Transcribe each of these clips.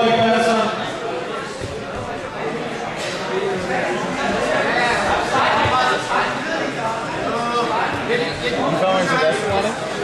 Ulrik Persson. Nu kommer en Sebastian, var det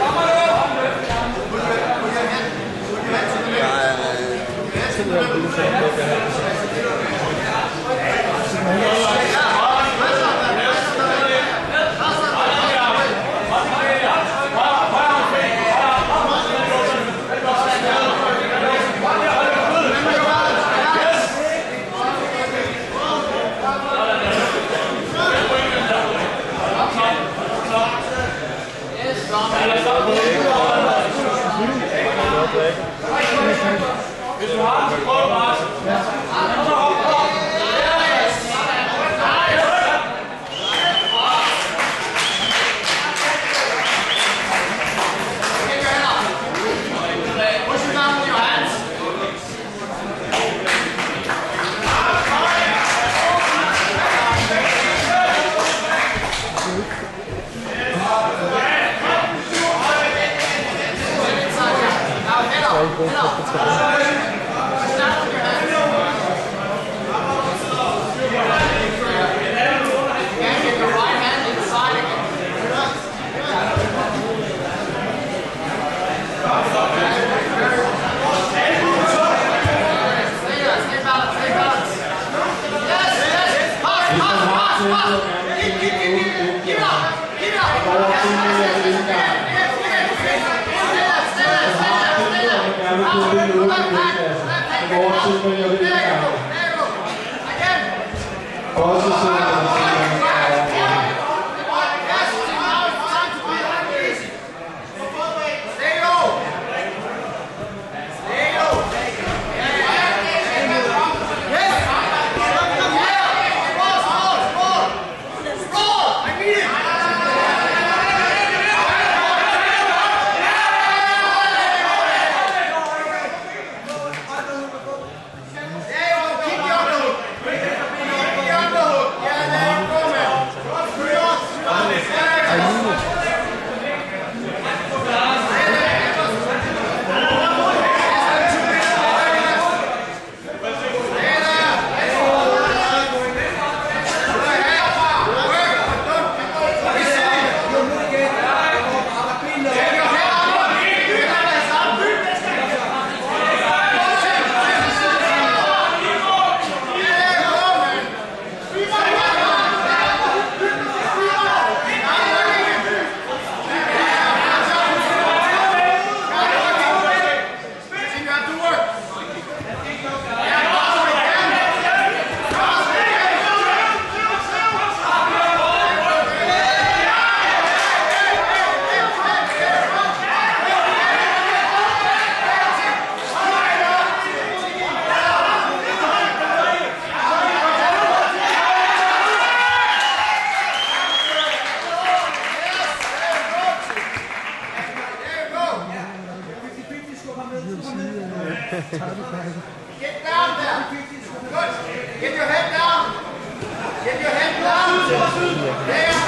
Eduardo, qual o Posso ser Aí, Get down there. Good. Get your head down. Get your head down. There.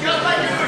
Gracias.